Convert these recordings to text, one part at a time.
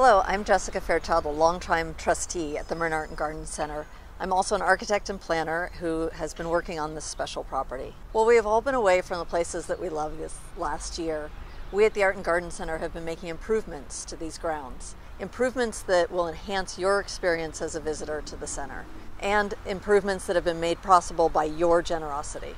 Hello, I'm Jessica Fairchild, a longtime trustee at the Marin Art and Garden Center. I'm also an architect and planner who has been working on this special property. Well, we have all been away from the places that we love this last year. We at the Art and Garden Center have been making improvements to these grounds. Improvements that will enhance your experience as a visitor to the center, and improvements that have been made possible by your generosity.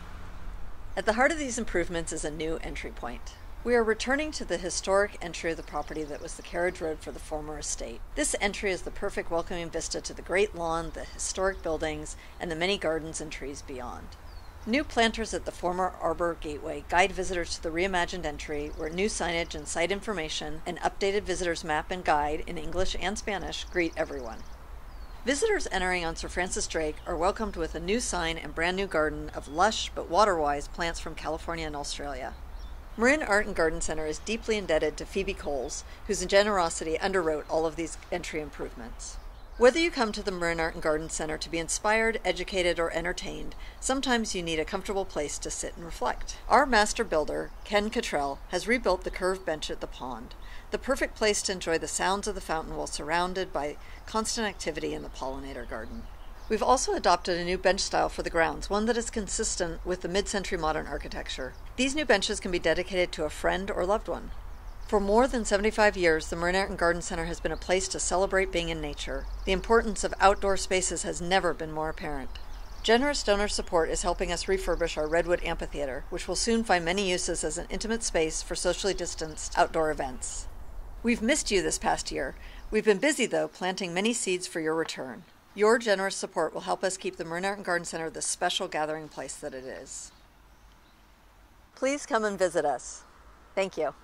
At the heart of these improvements is a new entry point. We are returning to the historic entry of the property that was the carriage road for the former estate. This entry is the perfect welcoming vista to the great lawn, the historic buildings, and the many gardens and trees beyond. New planters at the former Arbor Gateway guide visitors to the reimagined entry, where new signage and site information, an updated visitor's map and guide in English and Spanish greet everyone. Visitors entering on Sir Francis Drake are welcomed with a new sign and brand new garden of lush but water-wise plants from California and Australia. Marin Art and Garden Center is deeply indebted to Phoebe Coles, whose generosity underwrote all of these entry improvements. Whether you come to the Marin Art and Garden Center to be inspired, educated, or entertained, sometimes you need a comfortable place to sit and reflect. Our master builder, Ken Cottrell, has rebuilt the curved bench at the pond, the perfect place to enjoy the sounds of the fountain while surrounded by constant activity in the pollinator garden. We've also adopted a new bench style for the grounds, one that is consistent with the mid century modern architecture. These new benches can be dedicated to a friend or loved one. For more than 75 years, the Marin Art and Garden Center has been a place to celebrate being in nature. The importance of outdoor spaces has never been more apparent. Generous donor support is helping us refurbish our Redwood Amphitheater, which will soon find many uses as an intimate space for socially distanced outdoor events. We've missed you this past year. We've been busy, though, planting many seeds for your return. Your generous support will help us keep the Marin Art and Garden Center the special gathering place that it is. Please come and visit us. Thank you.